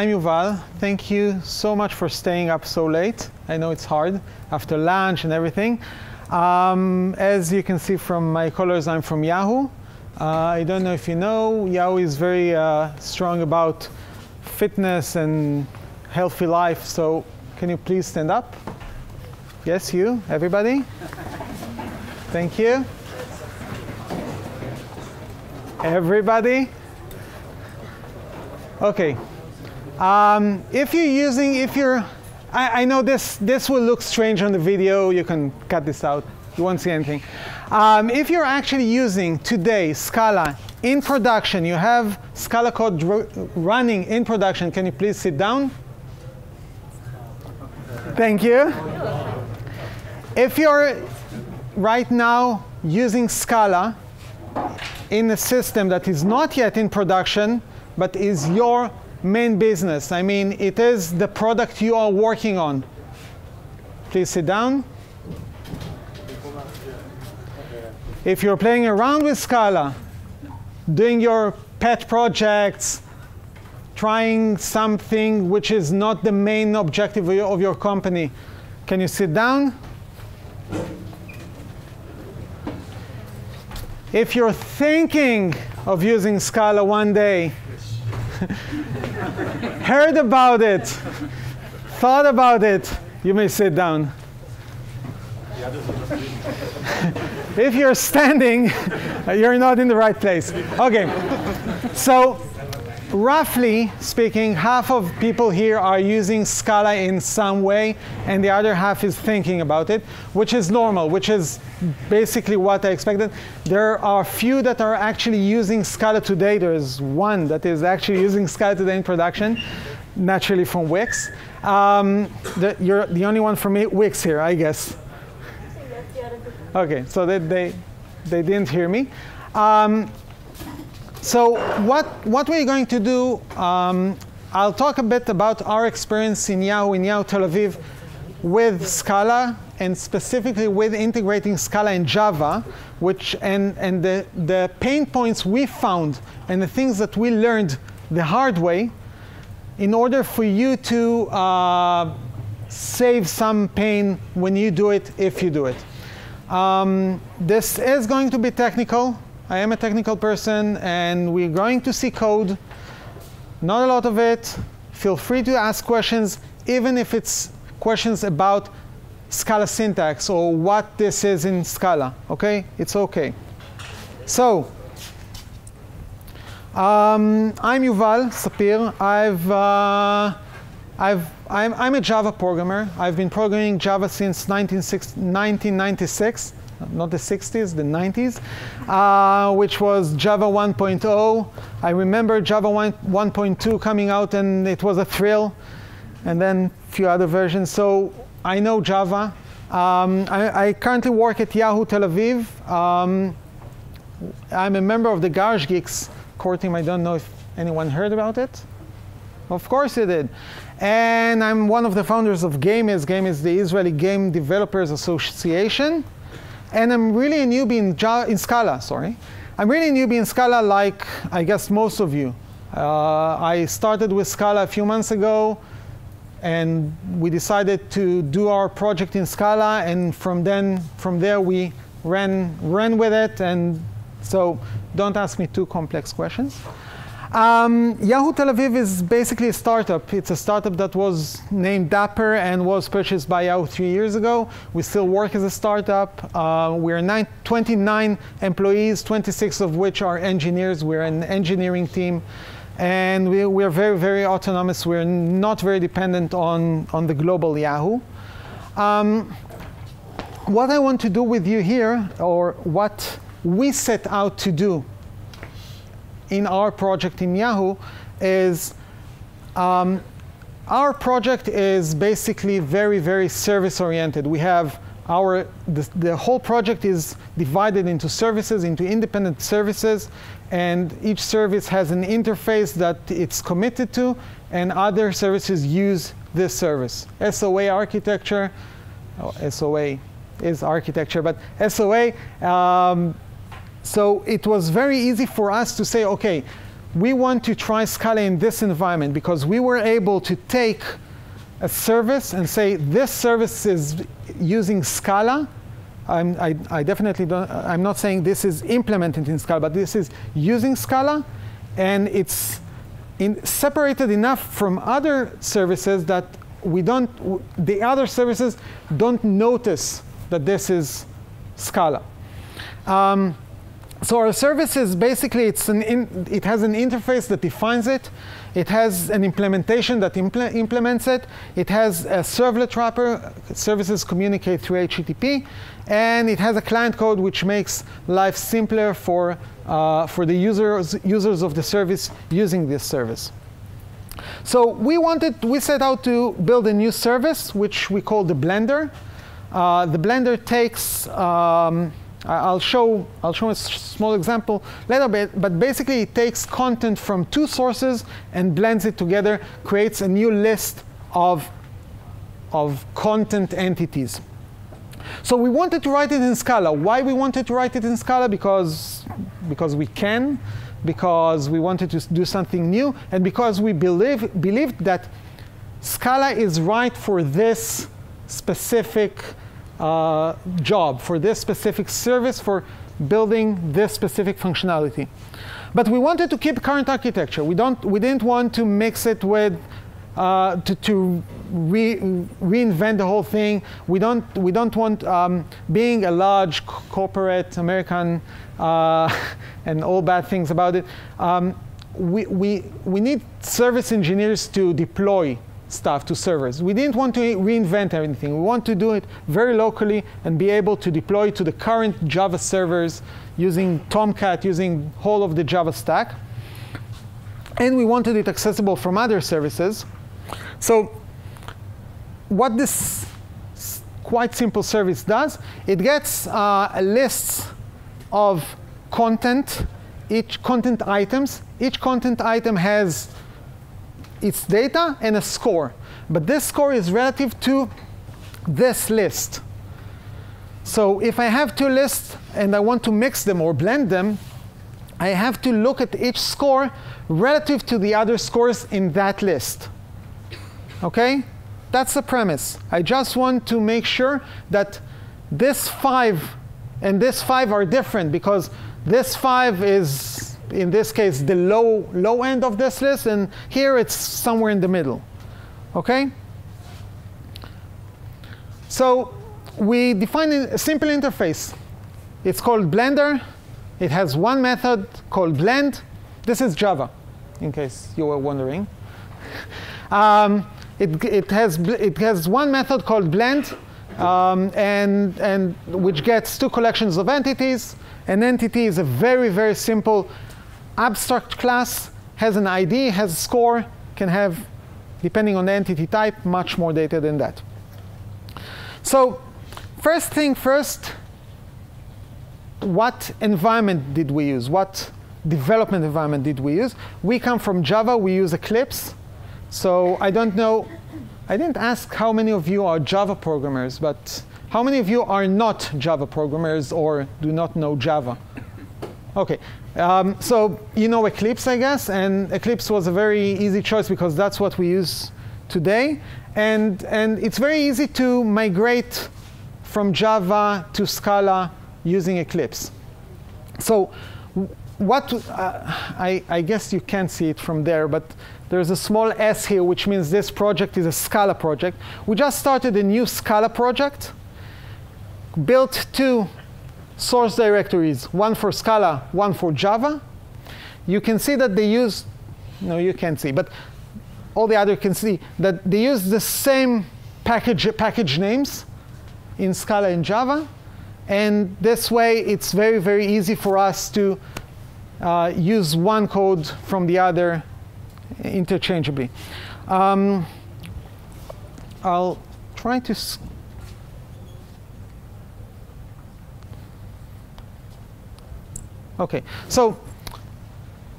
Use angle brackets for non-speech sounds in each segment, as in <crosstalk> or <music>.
I'm Yuval. Thank you so much for staying up so late. I know it's hard after lunch and everything. Um, as you can see from my colors, I'm from Yahoo. Uh, I don't know if you know, Yahoo is very uh, strong about fitness and healthy life. So can you please stand up? Yes, you, everybody. <laughs> Thank you. Everybody. Okay. Um, if you're using, if you're, I, I, know this, this will look strange on the video. You can cut this out. You won't see anything. Um, if you're actually using today Scala in production, you have Scala code running in production, can you please sit down? Thank you. If you're right now using Scala in a system that is not yet in production, but is your main business. I mean, it is the product you are working on. Please sit down. If you're playing around with Scala, doing your pet projects, trying something which is not the main objective of your company, can you sit down? If you're thinking of using Scala one day, <laughs> heard about it, thought about it, you may sit down. if you're standing, <laughs> you're not in the right place. Okay, so roughly speaking, half of people here are using Scala in some way, and the other half is thinking about it, which is normal, which is basically what I expected. There are few that are actually using Scala today. There's one that is actually using Scala today in production, naturally from Wix. Um, the, you're the only one from Wix here, I guess. Okay, so they, they, they didn't hear me. Um, so what, what we're going to do, um, I'll talk a bit about our experience in Yahoo, in Yahoo Tel Aviv, with Scala, and specifically with integrating Scala and Java, which, and, and the, the pain points we found and the things that we learned the hard way in order for you to uh, save some pain when you do it, if you do it. Um, this is going to be technical. I am a technical person, and we're going to see code. Not a lot of it. Feel free to ask questions, even if it's questions about Scala syntax or what this is in Scala. Okay, it's okay. So, um, I'm Yuval Sapir. I've, uh, I've, I'm, I'm a Java programmer. I've been programming Java since 1996 not the 60s, the 90s, uh, which was Java 1.0. I remember Java 1.2 coming out and it was a thrill, and then a few other versions. So I know Java. Um, I, I, currently work at Yahoo Tel Aviv. Um, I'm a member of the Garage Geeks core team. I don't know if anyone heard about it. Of course you did. And I'm one of the founders of GameIS. Game is the Israeli Game Developers Association. And I'm really a newbie in, Java, in Scala, sorry. I'm really a newbie in Scala like, I guess, most of you. Uh, I started with Scala a few months ago, and we decided to do our project in Scala, and from then, from there, we ran, ran with it, and so don't ask me too complex questions. Um, Yahoo Tel Aviv is basically a startup. It's a startup that was named Dapper and was purchased by Yahoo three years ago. We still work as a startup. Uh, we're nine, 29 employees, 26 of which are engineers. We're an engineering team. And we, we're very, very autonomous. We're not very dependent on, on the global Yahoo. Um, what I want to do with you here, or what we set out to do in our project in Yahoo is um, our project is basically very, very service oriented. We have our, the, the, whole project is divided into services, into independent services, and each service has an interface that it's committed to, and other services use this service. SOA architecture, oh, SOA is architecture, but SOA um, so it was very easy for us to say, okay, we want to try Scala in this environment because we were able to take a service and say this service is using Scala. I'm, I, I definitely don't, I'm not saying this is implemented in Scala, but this is using Scala, and it's in, separated enough from other services that we don't, the other services don't notice that this is Scala. Um, so our service is basically, it's an in, it has an interface that defines it. It has an implementation that impl implements it. It has a servlet wrapper. Services communicate through HTTP. And it has a client code which makes life simpler for, uh, for the users, users of the service using this service. So we wanted, we set out to build a new service, which we call the Blender. Uh, the Blender takes, um, I'll show, I'll show a small example later, but, but basically it takes content from two sources and blends it together, creates a new list of, of content entities. So we wanted to write it in Scala. Why we wanted to write it in Scala? Because, because we can because we wanted to do something new, and because we believe, believed that Scala is right for this specific uh, job, for this specific service, for building this specific functionality. But we wanted to keep current architecture. We, don't, we didn't want to mix it with, uh, to, to re reinvent the whole thing. We don't, we don't want, um, being a large corporate American uh, <laughs> and all bad things about it. Um, we, we, we need service engineers to deploy stuff to servers. We didn't want to reinvent anything. We want to do it very locally and be able to deploy to the current Java servers using Tomcat, using whole of the Java stack. And we wanted it accessible from other services. So what this quite simple service does, it gets uh, lists of content, each content items. Each content item has its data and a score. But this score is relative to this list. So if I have two lists and I want to mix them or blend them, I have to look at each score relative to the other scores in that list. OK? That's the premise. I just want to make sure that this five and this five are different because this five is, in this case, the low, low end of this list, and here it's somewhere in the middle. OK? So we define a simple interface. It's called Blender. It has one method called blend. This is Java, in case you were wondering. <laughs> Um, it, it, has, it has one method called blend, um, and, and which gets two collections of entities. An entity is a very, very simple abstract class, has an ID, has a score, can have, depending on the entity type, much more data than that. So first thing first, what environment did we use? What development environment did we use? We come from Java, we use Eclipse. So I don't know, I didn't ask how many of you are Java programmers, but how many of you are not Java programmers or do not know Java? OK. Um, so you know Eclipse, I guess. And Eclipse was a very easy choice because that's what we use today. And, and it's very easy to migrate from Java to Scala using Eclipse. So what uh, I, I guess you can't see it from there, but there's a small s here, which means this project is a Scala project. We just started a new Scala project, built two source directories, one for Scala, one for Java. You can see that they use, no, you can't see, but all the other can see that they use the same package, package names in Scala and Java. And this way, it's very, very easy for us to uh, use one code from the other interchangeably. Um, I'll try to. Okay, so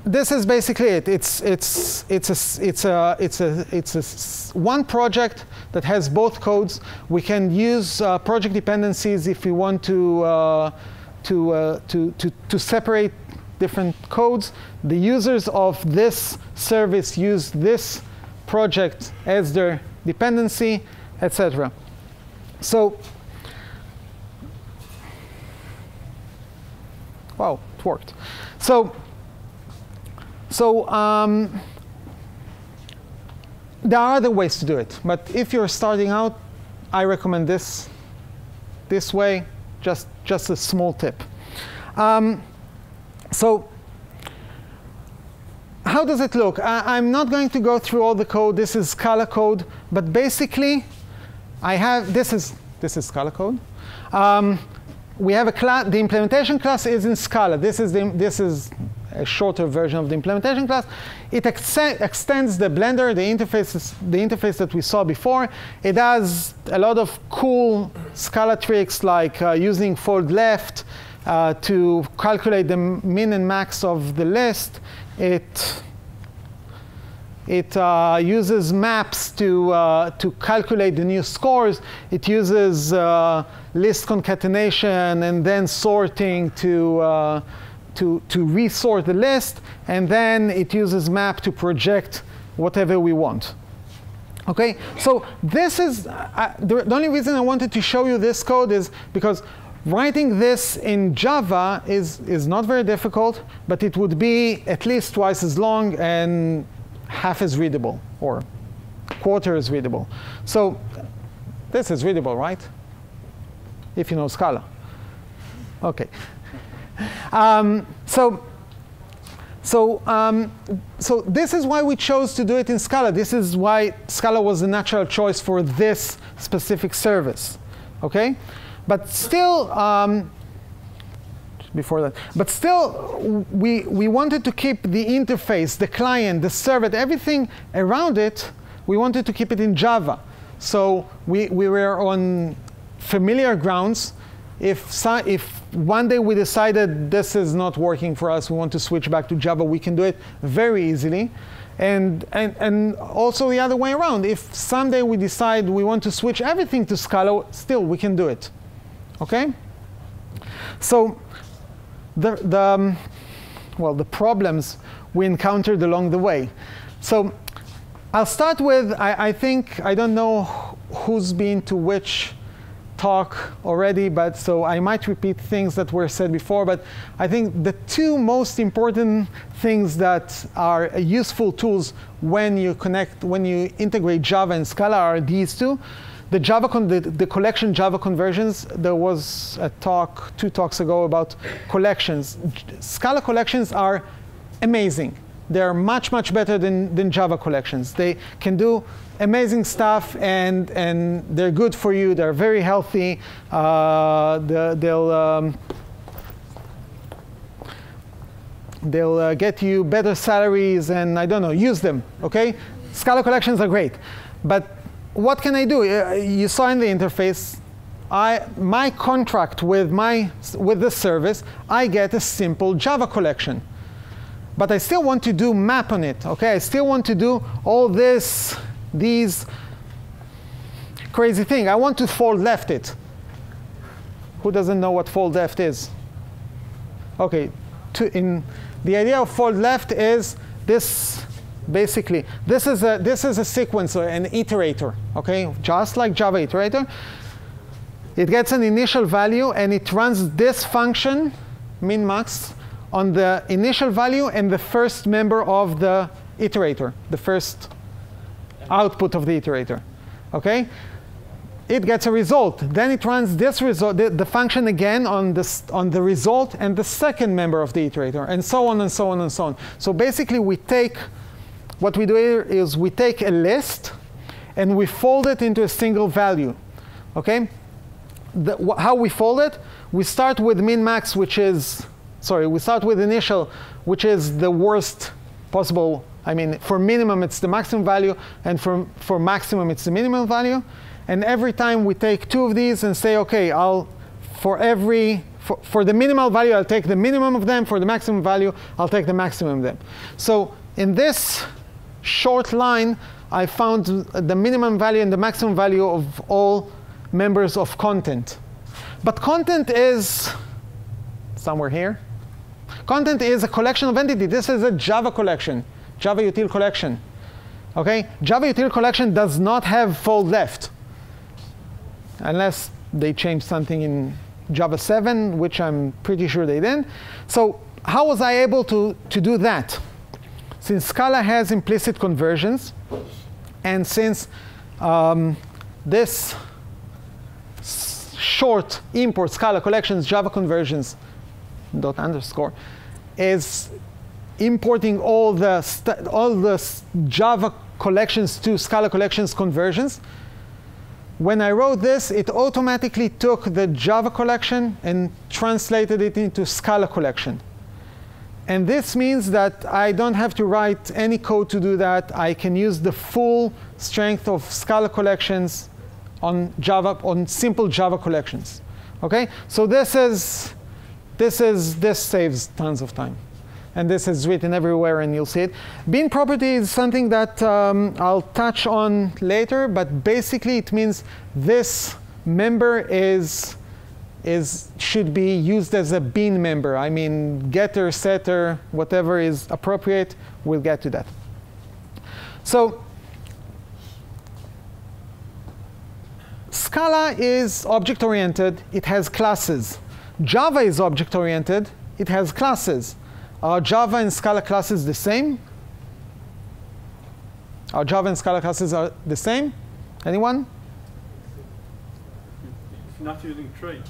this is basically it. It's it's it's a it's a it's a it's a one project that has both codes. We can use uh, project dependencies if we want to uh, to, uh, to to to separate different codes. The users of this service use this project as their dependency, etc. So, wow, it worked. So, so um, there are other ways to do it, but if you're starting out, I recommend this this way, just, just a small tip. Um, so how does it look? I, am not going to go through all the code. This is Scala code, but basically, I have this is this is Scala code. Um, we have a class. The implementation class is in Scala. This is the, this is a shorter version of the implementation class. It ex extends the Blender, the interface, the interface that we saw before. It has a lot of cool Scala tricks like uh, using fold left uh, to calculate the min and max of the list. It it uh, uses maps to, uh, to calculate the new scores. It uses uh, list concatenation and then sorting to, uh, to, to resort the list, and then it uses map to project whatever we want. Okay, so this is, uh, the, the only reason I wanted to show you this code is because writing this in Java is, is not very difficult, but it would be at least twice as long and half as readable, or quarter as readable. So this is readable, right? If you know Scala. Okay. Um, so, so, um, so this is why we chose to do it in Scala. This is why Scala was the natural choice for this specific service. Okay, but still, um, before that, but still, we we wanted to keep the interface, the client, the server, everything around it. We wanted to keep it in Java. So we we were on familiar grounds if, if one day we decided this is not working for us, we want to switch back to Java, we can do it very easily. And, and, and also the other way around. If someday we decide we want to switch everything to Scala, still we can do it. Okay? So the, the, um, well, the problems we encountered along the way. So I'll start with, I, I think, I don't know who's been to which talk already, but so I might repeat things that were said before. But I think the two most important things that are useful tools when you connect, when you integrate Java and Scala are these two. The Java, the, the collection Java conversions, there was a talk, two talks ago about collections. Scala collections are amazing. They're much, much better than, than Java collections. They can do amazing stuff, and, and they're good for you. They're very healthy. Uh, the, they'll um, they'll uh, get you better salaries, and I don't know, use them. Okay, Scala collections are great, but what can I do? Uh, you saw in the interface. I, my contract with my with this service, I get a simple Java collection but I still want to do map on it. Okay, I still want to do all this, these crazy thing. I want to fold left it. Who doesn't know what fold left is? Okay, to, in the idea of fold left is this basically this is a this is a sequencer, an iterator. Okay, just like Java iterator. It gets an initial value and it runs this function min max on the initial value and the first member of the iterator, the first output of the iterator. Okay? It gets a result. Then it runs this result, the, the function again on, this, on the result and the second member of the iterator, and so on and so on and so on. So basically, we take what we do here is we take a list and we fold it into a single value. Okay? The, how we fold it? We start with min max, which is sorry, we start with initial, which is the worst possible. I mean, for minimum, it's the maximum value, and for, for maximum, it's the minimum value. And every time we take two of these and say, OK, I'll, for every, for, for the minimal value, I'll take the minimum of them. For the maximum value, I'll take the maximum of them. So in this short line, I found the minimum value and the maximum value of all members of content. But content is somewhere here. Content is a collection of entity. This is a Java collection, Java util collection. Okay, Java util collection does not have fold left, unless they change something in Java 7, which I'm pretty sure they didn't. So how was I able to, to do that? Since Scala has implicit conversions, and since um, this short import Scala collections Java conversions dot underscore is importing all the all the Java collections to Scala collections conversions. When I wrote this, it automatically took the Java collection and translated it into Scala collection. And this means that I don't have to write any code to do that. I can use the full strength of Scala collections on Java, on simple Java collections. Okay, so this is, this is, this saves tons of time. And this is written everywhere and you'll see it. Bean property is something that um, I'll touch on later, but basically it means this member is, is, should be used as a bean member. I mean, getter, setter, whatever is appropriate, we'll get to that. So Scala is object-oriented. It has classes. Java is object-oriented. It has classes. Are Java and Scala classes the same? Are Java and Scala classes are the same? Anyone? If not using traits.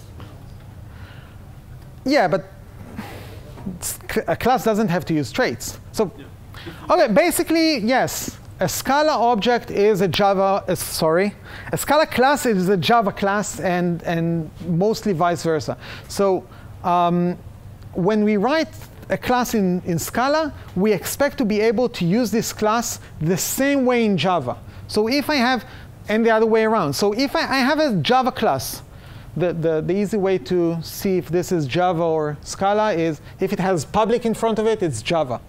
Yeah, but a class doesn't have to use traits. So, yeah. okay, basically, yes. A Scala object is a Java, uh, sorry, a Scala class is a Java class and, and mostly vice versa. So um, when we write a class in, in Scala, we expect to be able to use this class the same way in Java. So if I have, and the other way around. So if I, I have a Java class, the, the, the, easy way to see if this is Java or Scala is if it has public in front of it, it's Java.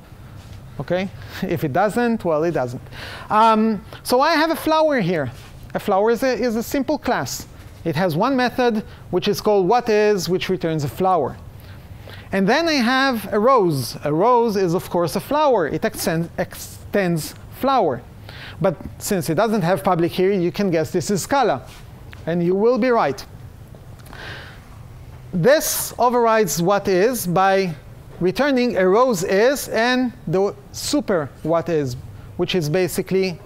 Okay? <laughs> If it doesn't, well, it doesn't. Um, so I have a flower here. A flower is a, is a simple class. It has one method, which is called what is, which returns a flower. And then I have a rose. A rose is, of course, a flower. It extend, extends flower. But since it doesn't have public here, you can guess this is Scala. And you will be right. This overrides what is by returning a rose is and the super what is, which is basically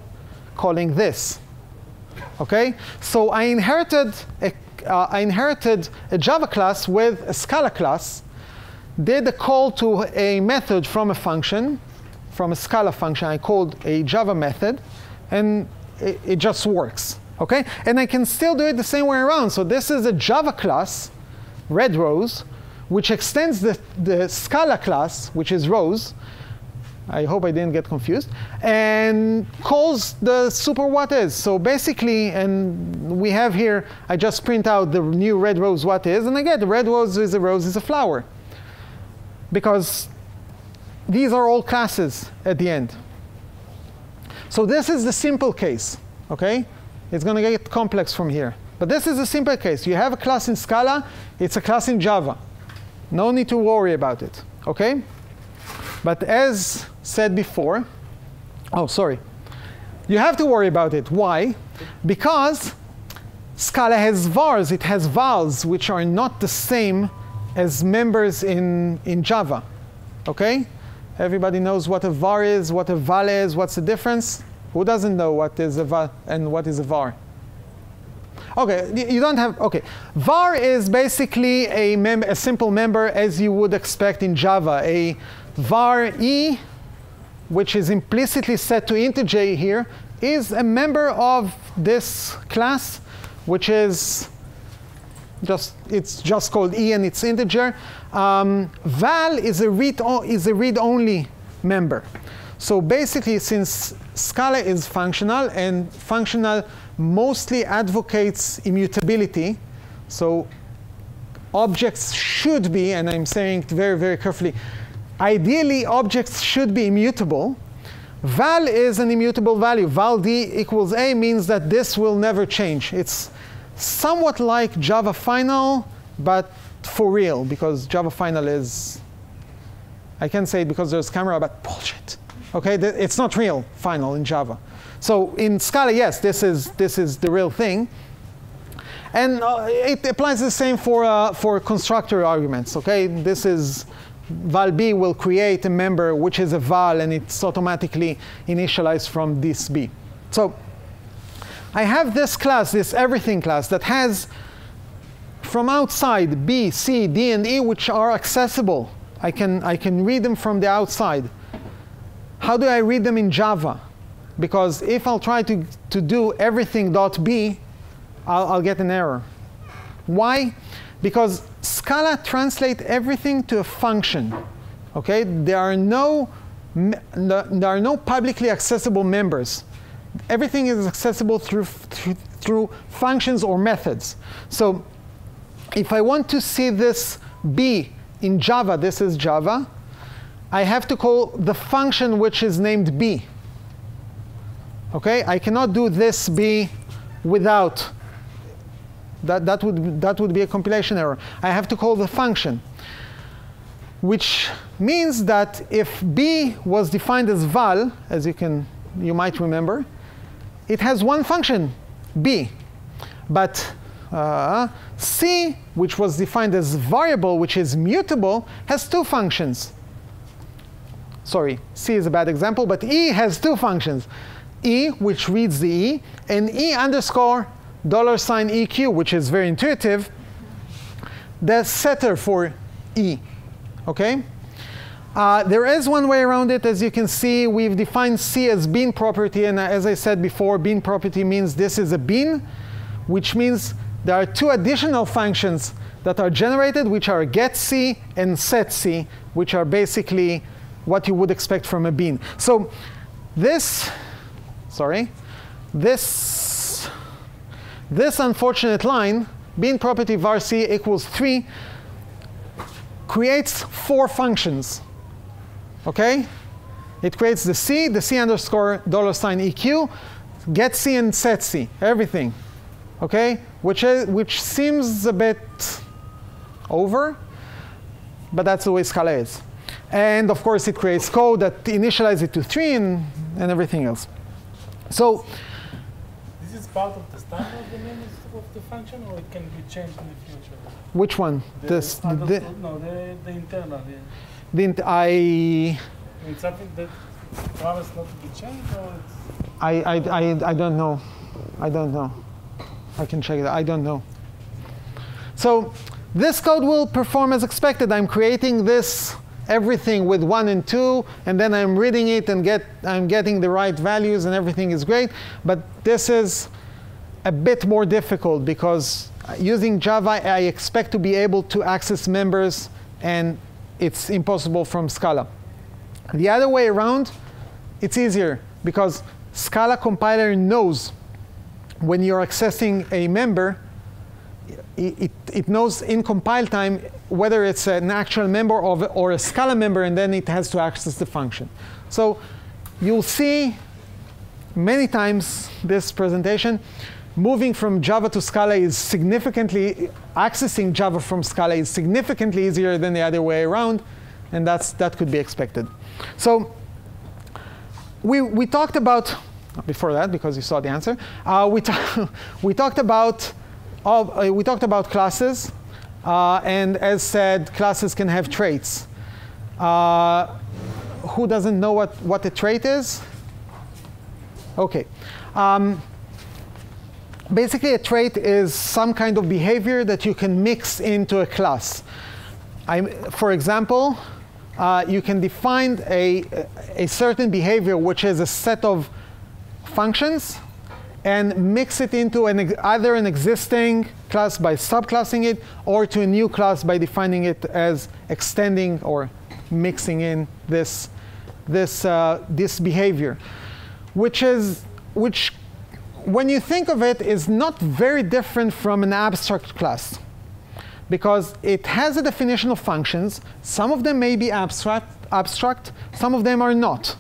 calling this. Okay, so I inherited a, uh, I inherited a Java class with a Scala class, did a call to a method from a function, from a Scala function I called a Java method, and it, it just works. Okay, and I can still do it the same way around. So this is a Java class, red rose, which extends the, the Scala class, which is rose. I hope I didn't get confused, and calls the super what is. So basically, and we have here, I just print out the new red rose what is, and I get red rose is a rose is a flower. Because these are all classes at the end. So this is the simple case, okay? It's going to get complex from here. But this is a simple case. You have a class in Scala, it's a class in Java. No need to worry about it, okay? But as said before, oh, sorry. You have to worry about it. Why? Because Scala has vars. It has vals, which are not the same as members in, in Java, okay? Everybody knows what a var is, what a val is, what's the difference? Who doesn't know what is a val and what is a var? Okay, you don't have, okay. var is basically a, a simple member as you would expect in Java. A var e, which is implicitly set to integer here, is a member of this class, which is just, it's just called e and it's integer. Um, val is a read, is a read-only member. So basically, since Scala is functional, and functional mostly advocates immutability. So objects should be, and I'm saying it very, very carefully, ideally objects should be immutable. Val is an immutable value. Val d equals a means that this will never change. It's somewhat like Java final, but for real, because Java final is I can't say it because there's camera, but bullshit. Okay, it's not real final in Java. So in Scala, yes, this is, this is the real thing. And uh, it applies the same for, uh, for constructor arguments, okay? This is val b will create a member which is a val and it's automatically initialized from this b. So I have this class, this everything class that has from outside b, c, d, and e which are accessible. I can, I can read them from the outside. How do I read them in Java? Because if I'll try to, to do everything dot b, I'll, I'll get an error. Why? Because Scala translates everything to a function. Okay, there are no there are no publicly accessible members. Everything is accessible through, through functions or methods. So if I want to see this b in Java, this is Java, I have to call the function which is named b. Okay, I cannot do this b without that, that, would, that would be a compilation error. I have to call the function, which means that if b was defined as val, as you, can, you might remember, it has one function, b. But uh, c, which was defined as variable, which is mutable, has two functions. Sorry, c is a bad example, but e has two functions. E, which reads the e, and e underscore dollar sign EQ, which is very intuitive, the setter for E, okay? Uh, there is one way around it. As you can see, we've defined C as bean property. And as I said before, bean property means this is a bean, which means there are two additional functions that are generated, which are get C and set C, which are basically what you would expect from a bean. So this, sorry, this this unfortunate line, bean property var c equals 3, creates four functions. Okay? It creates the c, the c underscore dollar sign eq, get c and set c, everything. Okay? Which, is, which seems a bit over, but that's the way Scala is. And of course, it creates code that initializes it to 3 and, and everything else. So this is part of the standard the name of the function, or it can be changed in the future? Which one? The, this, the, the, no, the, the internal. Yeah. The, I. It's something that promised not to be changed, or it's. I, I, I, I don't know. I don't know. I can check that. I don't know. So this code will perform as expected. I'm creating this everything with one and two, and then I'm reading it and get, I'm getting the right values and everything is great. But this is a bit more difficult because using Java, I expect to be able to access members, and it's impossible from Scala. The other way around, it's easier because Scala compiler knows when you're accessing a member, it, it, knows in compile time whether it's an actual member of, or a Scala member, and then it has to access the function. So you'll see many times this presentation, moving from Java to Scala is significantly, accessing Java from Scala is significantly easier than the other way around, and that's, that could be expected. So we, we talked about, before that, because you saw the answer, uh, we, <laughs> we talked about uh, we talked about classes, uh, and as said, classes can have traits. Uh, who doesn't know what, what a trait is? Okay. Um, basically, a trait is some kind of behavior that you can mix into a class. I'm, for example, uh, you can define a, a certain behavior which is a set of functions and mix it into an, either an existing class by subclassing it or to a new class by defining it as extending or mixing in this, this, uh, this behavior, which is, which when you think of it is not very different from an abstract class because it has a definition of functions. Some of them may be abstract, abstract some of them are not.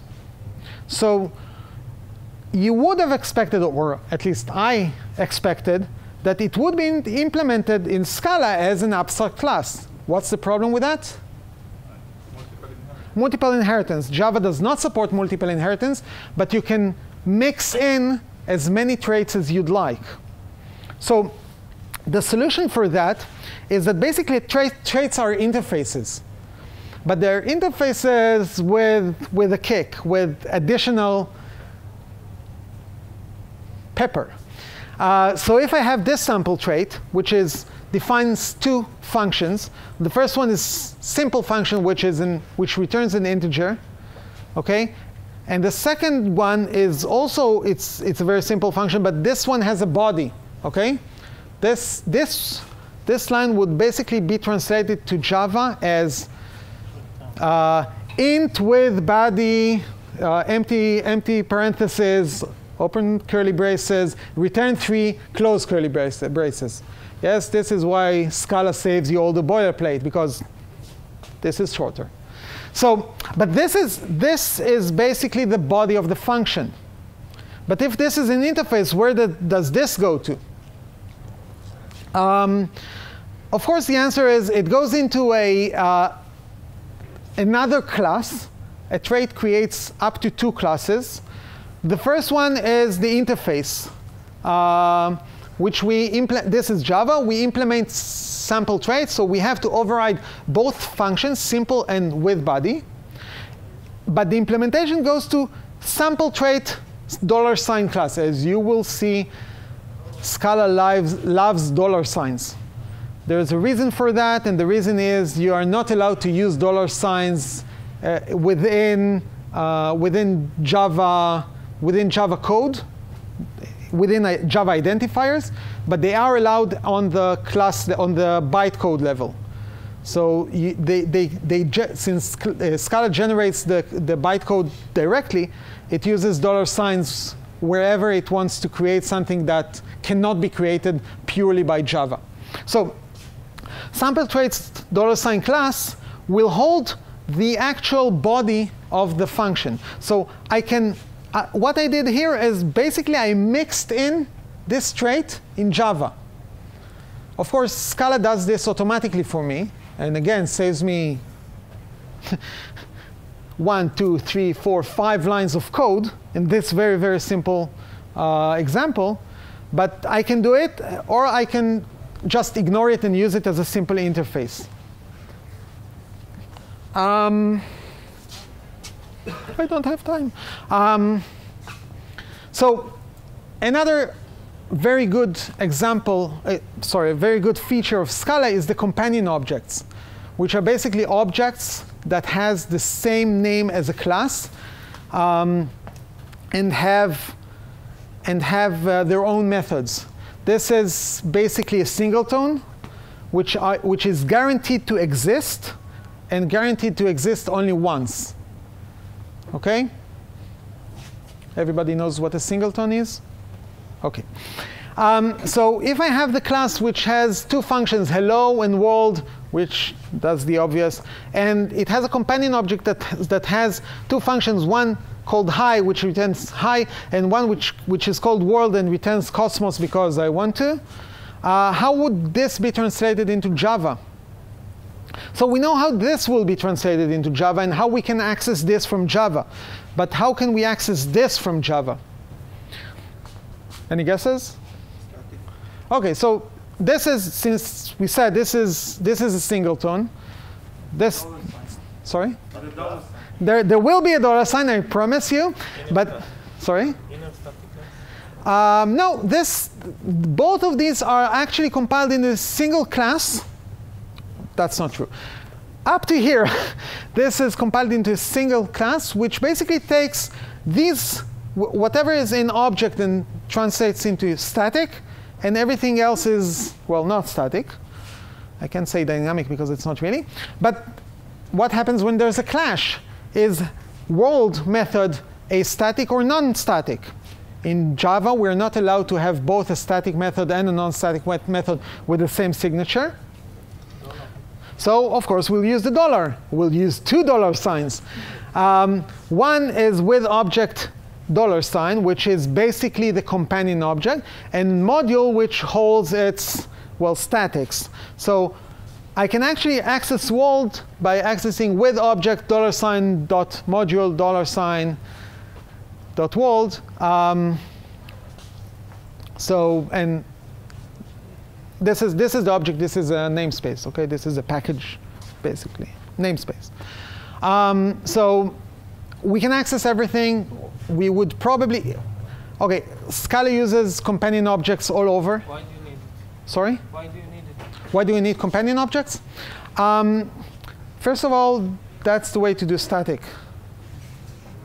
So you would have expected, or at least I expected, that it would be implemented in Scala as an abstract class. What's the problem with that? multiple inheritance. Java does not support multiple inheritance, but you can mix in as many traits as you'd like. So the solution for that is that basically tra traits are interfaces. But they're interfaces with, with a kick, with additional pepper. Uh, so if I have this sample trait, which is defines two functions, the first one is simple function, which is in, which returns an integer, okay, and the second one is also it's it's a very simple function, but this one has a body, okay. This this this line would basically be translated to Java as uh, int with body, uh, empty empty parentheses open curly braces, return 3, close curly braces. Yes, this is why Scala saves you all the boilerplate, because this is shorter. So, but this is, this is basically the body of the function. But if this is an interface, where the, does this go to? Um, of course, the answer is it goes into a, uh, another class. A trait creates up to two classes. The first one is the interface, uh, which we implement. This is Java. We implement sample traits, so we have to override both functions, simple and with body. But the implementation goes to sample trait dollar sign class. As you will see, Scala lives, loves dollar signs. There's a reason for that, and the reason is you are not allowed to use dollar signs uh, within, uh, within Java within Java code, within Java identifiers, but they are allowed on the class, on the bytecode level. So they, they, they, since uh, Scala generates the, the bytecode directly, it uses dollar signs wherever it wants to create something that cannot be created purely by Java. So sample traits dollar sign class will hold the actual body of the function. So I can uh, what I did here is basically I mixed in this trait in Java. Of course, Scala does this automatically for me, and again, saves me <laughs> one, two, three, four, five lines of code in this very, very simple uh, example. But I can do it, or I can just ignore it and use it as a simple interface. Um, I don't have time. Um, so another very good example, uh, sorry, a very good feature of Scala is the companion objects, which are basically objects that has the same name as a class um, and have, and have uh, their own methods. This is basically a singleton, which, which is guaranteed to exist and guaranteed to exist only once. Okay? Everybody knows what a singleton is? Okay. Um, so if I have the class which has two functions, hello and world, which does the obvious, and it has a companion object that, that has two functions, one called hi, which returns hi, and one which, which is called world and returns cosmos because I want to, uh, how would this be translated into Java? So we know how this will be translated into Java and how we can access this from Java. But how can we access this from Java? Any guesses? Okay, so this is, since we said this is, this is a singleton. This, sorry? There, there will be a dollar sign, I promise you. But, sorry? Um, no, this, both of these are actually compiled in a single class that's not true. Up to here, <laughs> this is compiled into a single class, which basically takes these, whatever is in object and translates into static, and everything else is, well, not static. I can't say dynamic because it's not really. But what happens when there's a clash? Is world method a static or non-static? In Java, we're not allowed to have both a static method and a non-static method with the same signature. So of course we'll use the dollar. We'll use two dollar signs. Um, one is with object dollar sign, which is basically the companion object, and module which holds its well statics. So I can actually access world by accessing with object dollar sign dot module dollar sign dot world. Um, so and this is this is the object. This is a namespace. Okay, this is a package, basically namespace. Um, so we can access everything. We would probably okay. Scala uses companion objects all over. Why do you need it? Sorry. Why do you need it? Why do we need companion objects? Um, first of all, that's the way to do static.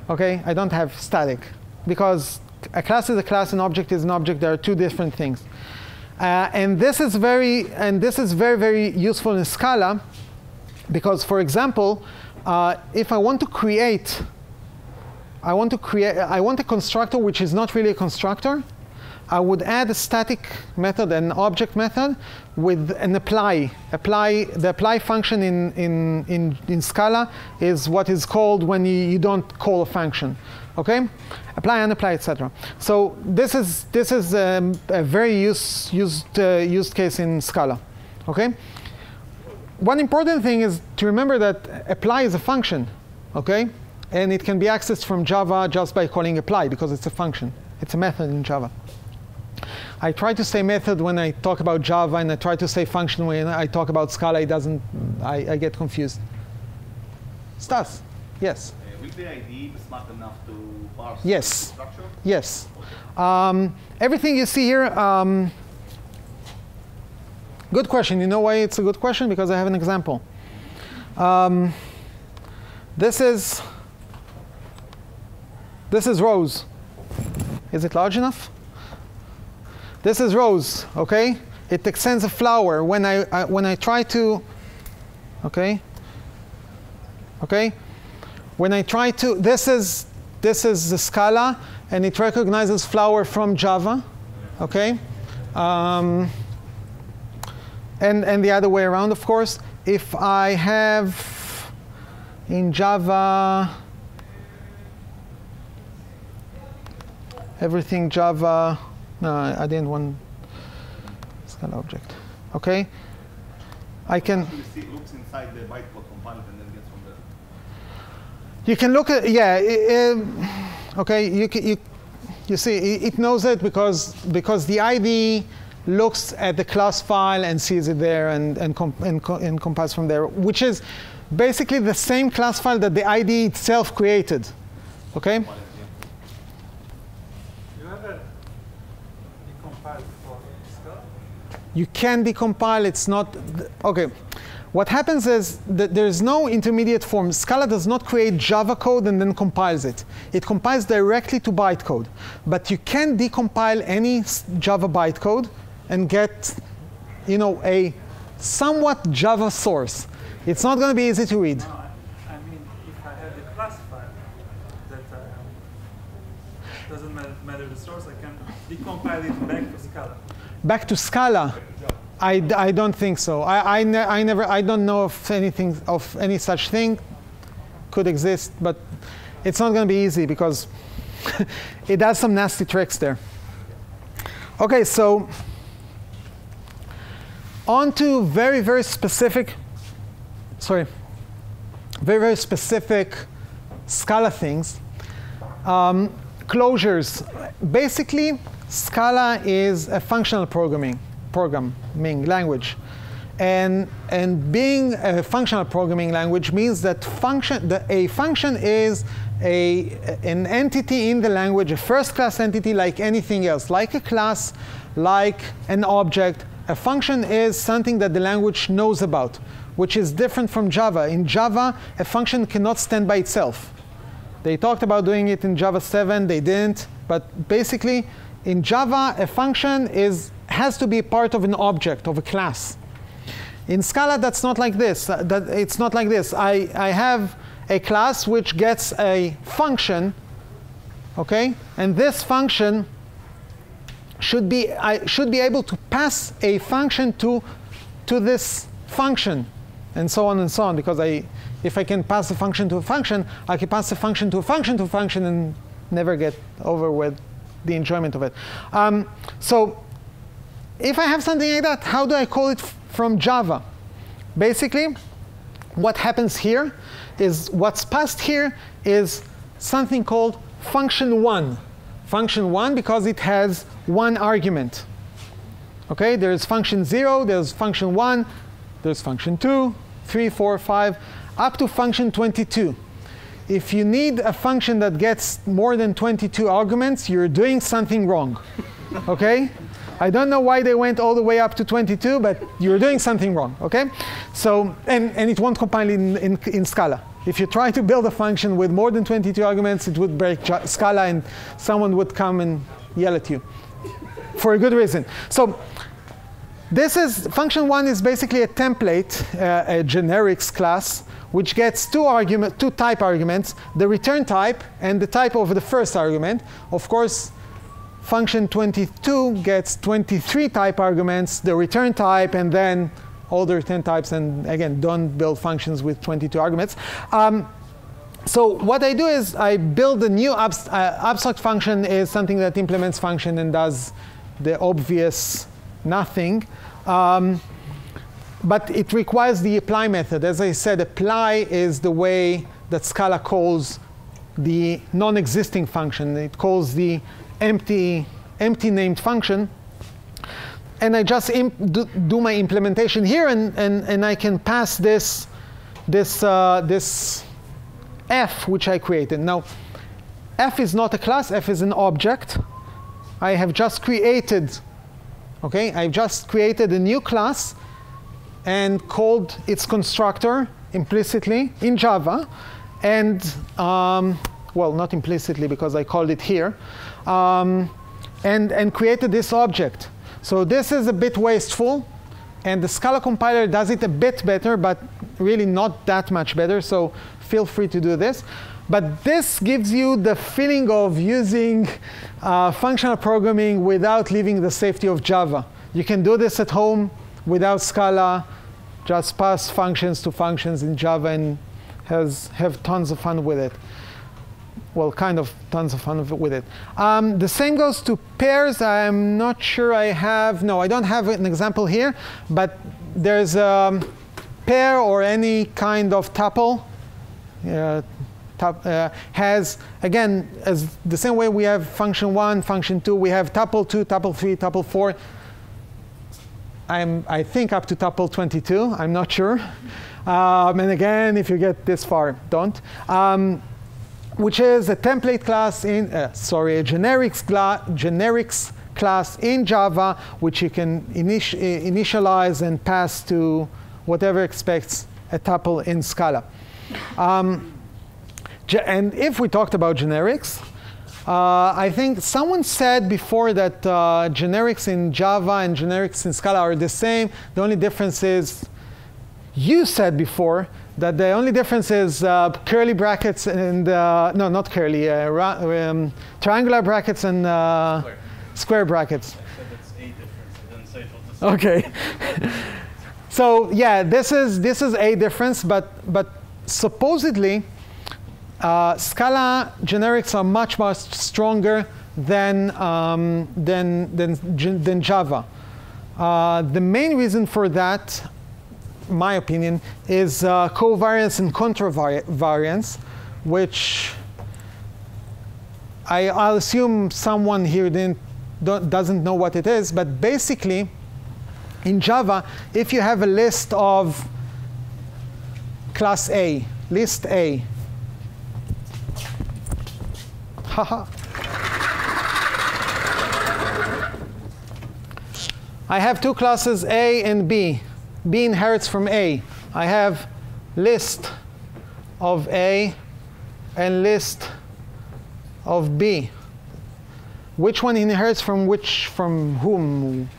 Okay, I don't have static because a class is a class, an object is an object. There are two different things, uh, and this is very and this is very very useful in Scala because, for example, uh, if I want to create, I want to create, I want a constructor which is not really a constructor. I would add a static method, an object method, with an apply. Apply the apply function in, in, in, in Scala is what is called when you, you don't call a function. Okay, apply, and apply etc. So this is this is um, a very use, used uh, used case in Scala. Okay. One important thing is to remember that apply is a function. Okay, and it can be accessed from Java just by calling apply because it's a function. It's a method in Java. I try to say method when I talk about Java, and I try to say function when I talk about Scala. It doesn't. I, I get confused. Stas, yes, will the IDE be smart enough to parse Yes. the structure? yes. Um, everything you see here. Um, good question. You know why it's a good question? Because I have an example. Um, this is this is rose. Is it large enough? This is rose, okay? It extends a flower. When I, I when I try to, okay, okay, when I try to, this is this is the Scala, and it recognizes flower from Java, okay, um, and and the other way around, of course. If I have in Java everything Java. No, I didn't want Scala object. Okay. I can. Actually, see, looks inside the bytecode compiler and then gets from there. You can look at yeah. um, okay. You you you see it, knows it because because the ID looks at the class file and sees it there and and, com- and, co- and compiles from there, which is basically the same class file that the ID itself created. Okay. You ever decompile for Scala? You can decompile. It's not okay. What happens is that there is no intermediate form. Scala does not create Java code and then compiles it. It compiles directly to bytecode. But you can decompile any Java bytecode and get, you know, a somewhat Java source. It's not going to be easy to read. No, I, mean, if I have the class file, that uh, doesn't matter, matter the source, I can decompile it back to Scala. Back to Scala. I, I don't think so. I, I, ne- I never I don't know of anything of any such thing could exist, but it's not going to be easy because <laughs> it does some nasty tricks there. Okay, so on to very very specific. Sorry, very very specific Scala things. Um, closures. Basically, Scala is a functional programming programming language. And, and being a functional programming language means that function, that a function is a, an entity in the language, a first-class entity like anything else, like a class, like an object. A function is something that the language knows about, which is different from Java. In Java, a function cannot stand by itself. They talked about doing it in Java 7, they didn't. But basically, in Java, a function is, has to be part of an object, of a class. In Scala, that's not like this. That, it's not like this. I, I have a class which gets a function, okay? And this function should be, I should be able to pass a function to, to this function, and so on and so on, because I, if I can pass a function to a function, I can pass a function to a function to a function and never get over with the enjoyment of it. Um, so if I have something like that, how do I call it from Java? basically, what happens here is what's passed here is something called function 1. Function 1 because it has one argument. Okay, there's function 0, there's function 1, there's function 2, 3, 4, 5, up to function 22. If you need a function that gets more than 22 arguments, you're doing something wrong. Okay? I don't know why they went all the way up to 22, but you're doing something wrong, okay? So, and, and it won't compile in, in, in Scala. If you try to build a function with more than 22 arguments, it would break Scala and someone would come and yell at you for a good reason. So this is, function one is basically a template, uh, a generics class, which gets two argument, two type arguments, the return type and the type of the first argument. Of course, function 22 gets 23 type arguments, the return type, and then all the return types. And again, don't build functions with 22 arguments. Um, so what I do is I build a new abs uh, abstract function is something that implements function and does the obvious nothing. Um, but it requires the apply method. As I said, apply is the way that Scala calls the non-existing function. It calls the empty, empty named function. And I just do, do, my implementation here, and, and, and I can pass this, this, uh, this f, which I created. Now, f is not a class, f is an object. I have just created, okay, I've just created a new class and called its constructor implicitly in Java. And, um, well, not implicitly because I called it here um, and, and created this object. So this is a bit wasteful. And the Scala compiler does it a bit better, but really not that much better. So feel free to do this. But this gives you the feeling of using uh, functional programming without leaving the safety of Java. You can do this at home without Scala. Just pass functions to functions in Java and has, have tons of fun with it well, kind of tons of fun with it. Um, the same goes to pairs. I'm not sure I have, no, I don't have an example here, but there's a pair or any kind of tuple uh, uh, has, again, as the same way we have function 1, function 2, we have tuple 2, tuple 3, tuple 4. I'm, I think up to tuple 22, I'm not sure. <laughs> Um, and again, if you get this far, don't. Um, which is a template class in, uh, sorry, a generics, generics class in Java, which you can initi initialize and pass to whatever expects a tuple in Scala. Um, and if we talked about generics, uh, I think someone said before that uh, generics in Java and generics in Scala are the same. The only difference is, you said before that the only difference is uh, curly brackets and, uh, no, not curly, uh, um, triangular brackets and uh, square. square. brackets. Okay. <laughs> so yeah, this is, this is a difference, but, but supposedly, uh, Scala generics are much, much stronger than, um, than, than, than Java. Uh, the main reason for that my opinion, is uh, covariance and contravariance, which I, will assume someone here didn't, doesn't know what it is, but basically, in Java, if you have a list of class A, list A, haha. I have two classes A and B. B inherits from A. I have list of A and list of B. Which one inherits from which, from whom?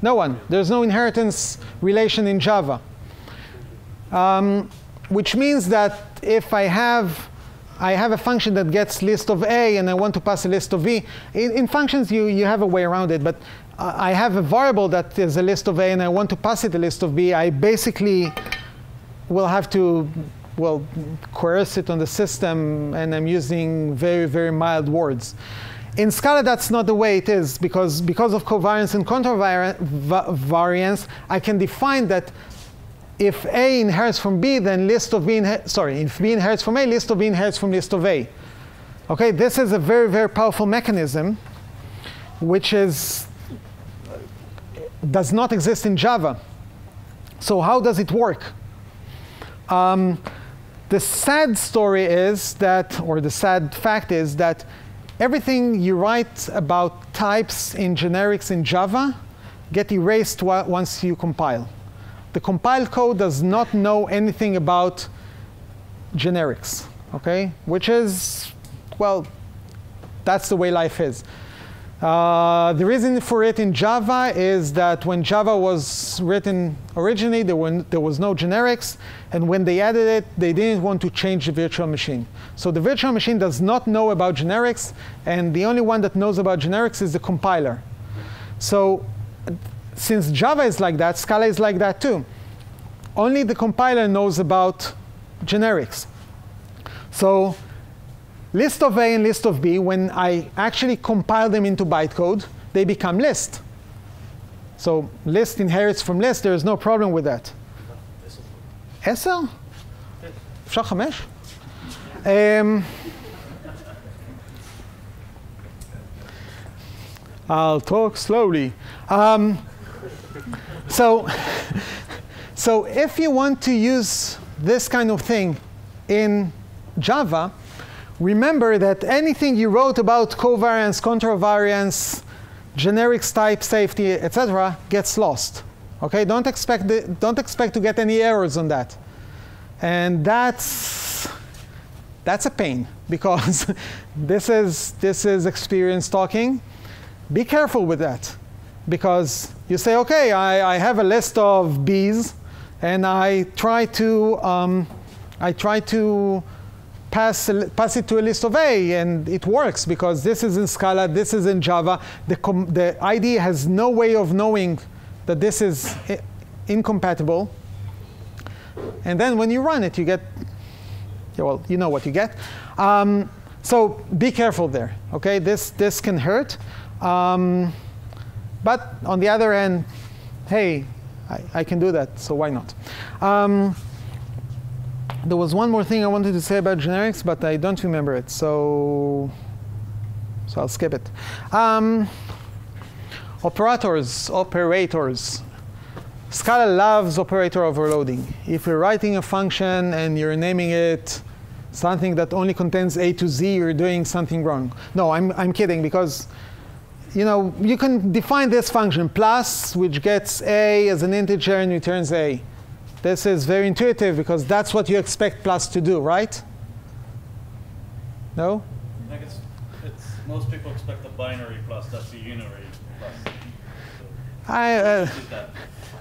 No one. There's no inheritance relation in Java. Um, which means that if I have I have a function that gets list of A and I want to pass a list of B. In, in functions, you, you have a way around it, but I have a variable that is a list of A and I want to pass it a list of B, I basically will have to, well, coerce it on the system and I'm using very, very mild words. In Scala, that's not the way it is because because of covariance and contravariance, I can define that if A inherits from B, then list of B sorry, if B inherits from A, list of B inherits from list of A. Okay, this is a very very powerful mechanism, which is does not exist in Java. So how does it work? Um, the sad story is that, or the sad fact is that everything you write about types in generics in Java get erased once you compile. The compiled code does not know anything about generics, okay? Which is, well, that's the way life is. Uh, the reason for it in Java is that when Java was written originally, there, were, there was no generics, and when they added it, they didn't want to change the virtual machine. So the virtual machine does not know about generics, and the only one that knows about generics is the compiler. So since Java is like that, Scala is like that too. Only the compiler knows about generics. So list of A and list of B, when I actually compile them into bytecode, they become list. So list inherits from list, there is no problem with that. עשר? אפשר חמש? Um, I'll talk slowly. Um, so, <laughs> so if you want to use this kind of thing in Java, remember that anything you wrote about covariance, contravariance, generics type safety, etc., gets lost. Okay, don't expect, the, don't expect to get any errors on that. And that's, that's a pain <laughs> because this is, this is experience talking. Be careful with that because you say, okay, I, I have a list of B's, and I try to, um, I try to pass, pass it to a list of A, and it works because this is in Scala, this is in Java. The, the IDE has no way of knowing that this is incompatible. And then when you run it, you get, yeah, well, you know what you get. Um, so be careful there, okay? This, this can hurt. Um, but on the other end, hey, I, I, can do that, so why not? Um, there was one more thing I wanted to say about generics, but I don't remember it, so, so I'll skip it. Um, operators, operators. Scala loves operator overloading. If you're writing a function and you're naming it something that only contains A to Z, you're doing something wrong. No, I'm, I'm kidding because you know, you can define this function plus, which gets A as an integer and returns A. This is very intuitive because that's what you expect plus to do, right? No? I guess it's, most people expect a binary plus, that's a unary plus. So I, uh,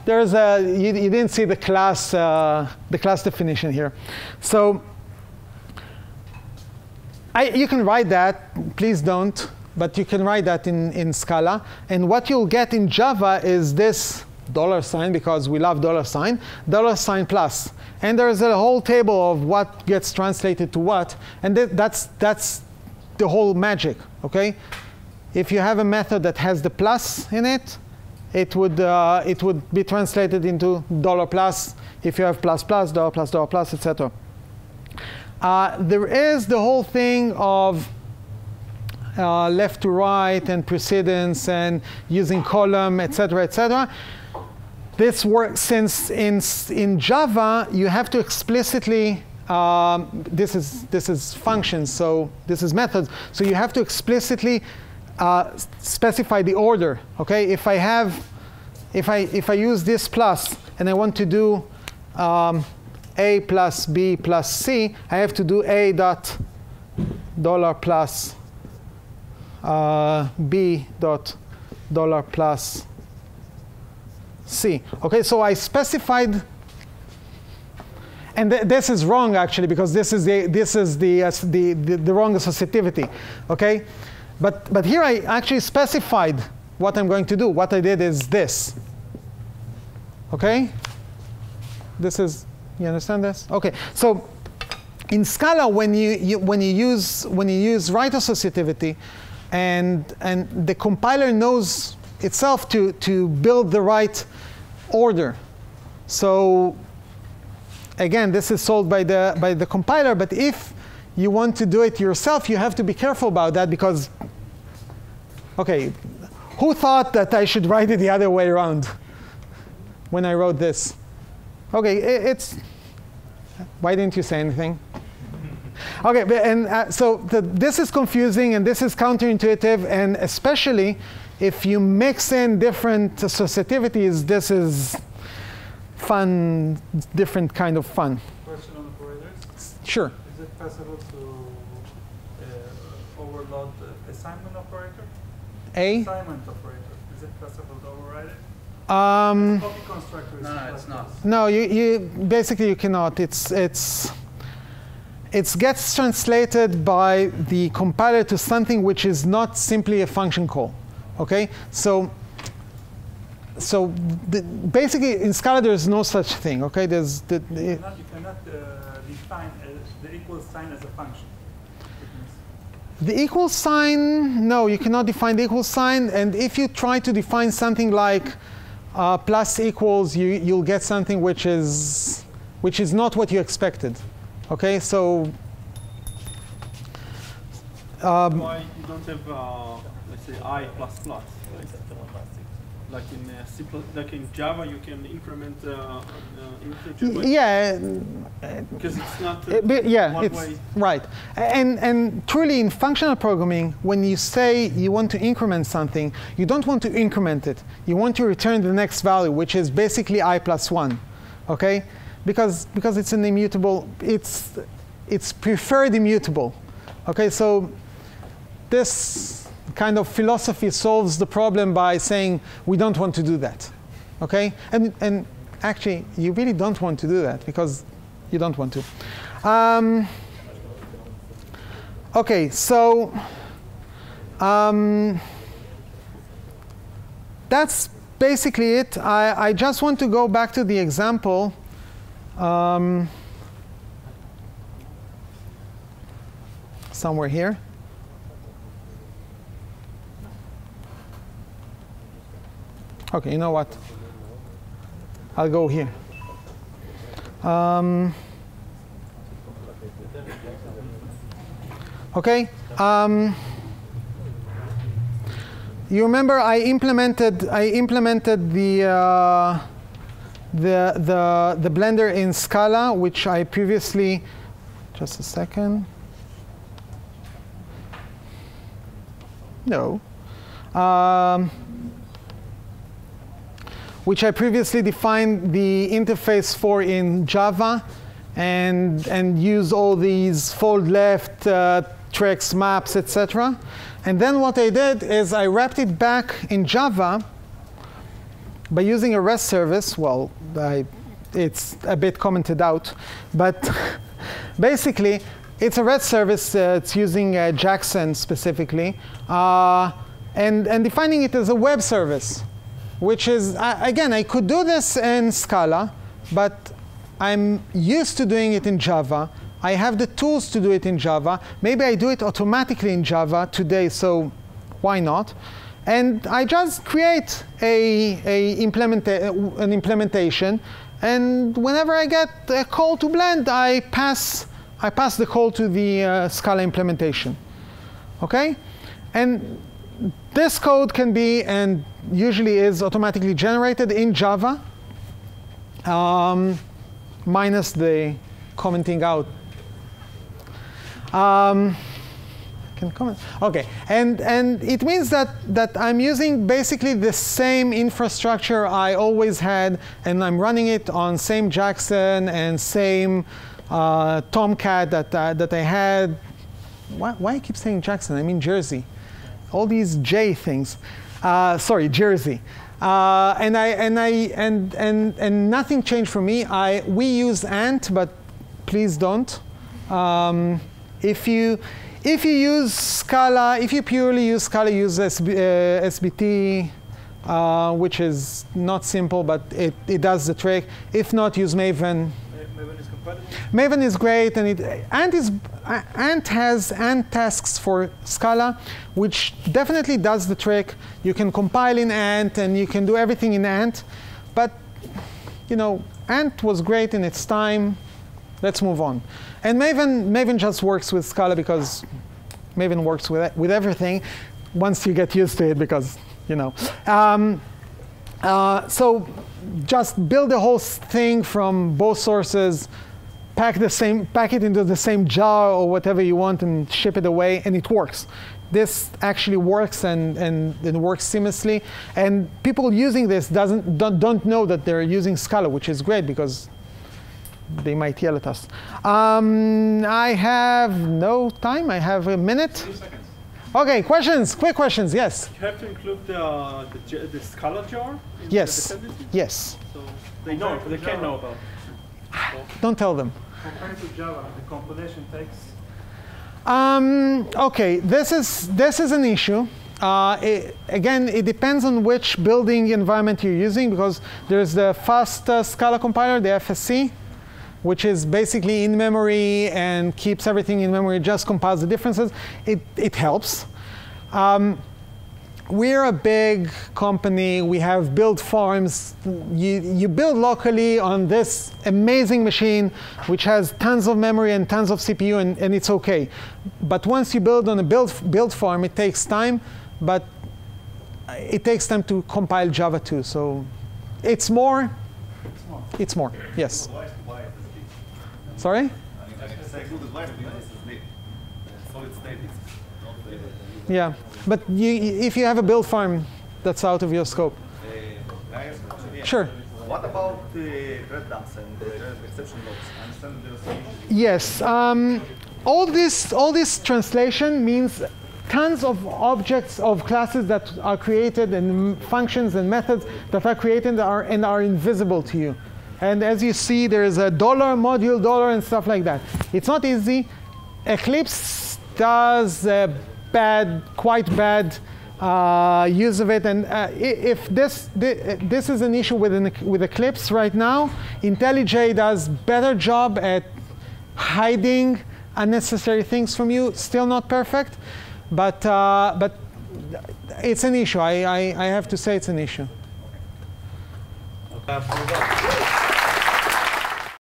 there's a, you, you, didn't see the class, uh, the class definition here. So I, you can write that, please don't, but you can write that in, in Scala. And what you'll get in Java is this dollar sign because we love dollar sign, dollar sign plus. And there's a whole table of what gets translated to what, and th that's, that's the whole magic, okay? If you have a method that has the plus in it, it would, uh, it would be translated into dollar plus if you have plus plus, dollar plus, dollar plus, etc. Uh, there is the whole thing of uh, left to right and precedence and using colon, etc., etc this works since in, in Java, you have to explicitly, um, this, is, this is functions, so this is methods. So you have to explicitly uh, specify the order, okay? If I have, if I, if I use this plus and I want to do um, A plus B plus C, I have to do A dot dollar plus uh, B dot dollar plus C. Okay, so I specified, and th this is wrong actually because this is the this is the uh, the, the, the wrong associativity. Okay, but but here I actually specified what I'm going to do. What I did is this. Okay, this is you understand this? Okay, so in Scala when you, you when you use when you use right associativity, and and the compiler knows itself to to build the right order. So again, this is solved by the by the compiler. But if you want to do it yourself, you have to be careful about that because, okay, who thought that I should write it the other way around when I wrote this? Okay, i- it's. Why didn't you say anything? Okay, and uh, so the, this is confusing and this is counterintuitive, and especially if you mix in different associativities, this is fun, different kind of fun. Question on operators. Sure. Is it possible to uh, overload the assignment operator? A. Assignment operator. Is it possible to override it? Um, Copy constructor is No, no, it's not. no, you, you basically you cannot. It's it's it gets translated by the compiler to something which is not simply a function call. Okay, so so the, basically in Scala there is no such thing. Okay, there's the, You cannot, you cannot uh, define a, the equal sign as a function. The equal sign, no, you cannot define the equal sign. And if you try to define something like uh, plus equals, you, you'll get something which is, which is not what you expected. Okay, so um, Why you don't have, uh, let's say, i plus plus? Like, in uh, C++, like in Java, you can increment uh, uh, integer, y- but yeah, because it's not Uh, uh, yeah, one it's way. right. And and truly in functional programming, when you say you want to increment something, you don't want to increment it. You want to return the next value, which is basically i plus one, okay? Because because it's an immutable. It's it's preferred immutable, okay? So this kind of philosophy solves the problem by saying we don't want to do that, okay? And and actually, you really don't want to do that because you don't want to. Um, okay, so um, that's basically it. I, I just want to go back to the example. Um, somewhere here. Okay, you know what? I'll go here. Um, okay. Um, you remember I implemented I implemented the uh, the the the blender in Scala, which I previously. Just a second. No. Um, which I previously defined the interface for in Java and, and use all these fold left, uh, maps, etc. And then what I did is I wrapped it back in Java by using a REST service. Well, I, it's a bit commented out, but <laughs> basically it's a REST service. Uh, it's using uh, Jackson specifically, uh, and, and defining it as a web service which is, again, I could do this in Scala, but I'm used to doing it in Java. I have the tools to do it in Java. Maybe I do it automatically in Java today, so why not? And I just create a, a implementa an implementation, and whenever I get a call to blend, I pass, I pass the call to the uh, Scala implementation. Okay? And this code can be and usually is automatically generated in Java, um, minus the commenting out. Um, can comment? Okay, and and it means that that I'm using basically the same infrastructure I always had, and I'm running it on same Jackson and same uh, Tomcat that uh, that I had. Why, why I keep saying Jackson? I mean Jersey all these J things. Uh, sorry, Jersey. Uh, and I and I and and and nothing changed for me. I we use Ant, but please don't. Um, if you if you use Scala, if you purely use Scala, use SB, uh, SBT, uh, which is not simple, but it, it does the trick. If not, use Maven. Maven is great, and it Ant is has Ant tasks for Scala, which definitely does the trick. You can compile in Ant, and you can do everything in Ant, but you know, Ant was great in its time. Let's move on. And Maven Maven just works with Scala because Maven works with with everything. Once you get used to it, because you know. Um, uh, so just build the whole thing from both sources, pack the same, pack it into the same jar or whatever you want, and ship it away, and it works. This actually works and, and, and works seamlessly. And people using this doesn't don't, don't know that they're using Scala, which is great because they might yell at us. Um, I have no time. I have a minute. Okay, questions? Quick questions. Yes. You have to include the, uh, the, j- the Scala jar in Yes. Yes. So they know, they can know about it. Don't tell them. Compared to Java, the compilation takes Um, okay, this is this is an issue. Uh, it- again, it depends on which building environment you're using because there's the fast uh, Scala compiler, the FSC, which is basically in memory and keeps everything in memory, just compiles the differences. It, it helps. Um, we're a big company. We have build farms. You, you build locally on this amazing machine, which has tons of memory and tons of CPU, and, and it's OK. But once you build on a build, build farm, it takes time. But it takes time to compile Java too. So it's more. It's more. Yes. Why, why Sorry? I mean, I can say good advice because this is big. Solid state is not very Yeah. But you, if you have a build farm, that's out of your scope. Uh, I have a question here. Sure. What about uh, red dumps and uh, red exception logs? Understand there's some Yes. Um, all this all this translation means tons of objects of classes that are created and functions and methods that are created are, and are invisible to you. And as you see, there's a dollar module dollar and stuff like that. It's not easy. Eclipse does a bad, quite bad uh, use of it. And uh, if this this is an issue with an, with Eclipse right now, IntelliJ does better job at hiding unnecessary things from you. Still not perfect, but uh, but it's an issue. I, I I have to say it's an issue. Uh,